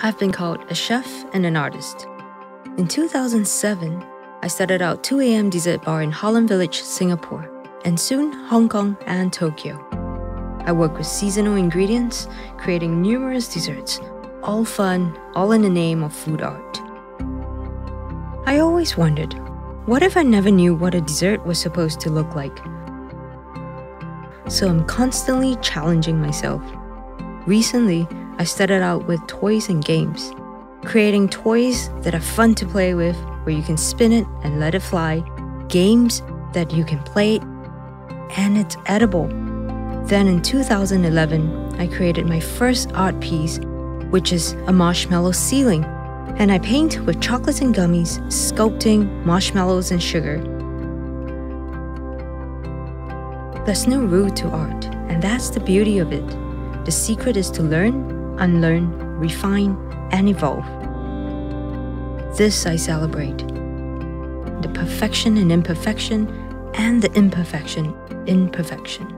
I've been called a chef and an artist. In 2007, I started out 2 a.m. dessert bar in Holland Village, Singapore, and soon Hong Kong and Tokyo. I work with seasonal ingredients, creating numerous desserts, all fun, all in the name of food art. I always wondered, what if I never knew what a dessert was supposed to look like? So I'm constantly challenging myself. Recently, I started out with toys and games, creating toys that are fun to play with, where you can spin it and let it fly, games that you can play, and it's edible. Then in 2011, I created my first art piece, which is a marshmallow ceiling. And I paint with chocolates and gummies, sculpting marshmallows and sugar. There's no rule to art, and that's the beauty of it. The secret is to learn unlearn, refine, and evolve. This I celebrate the perfection in imperfection and the imperfection in perfection.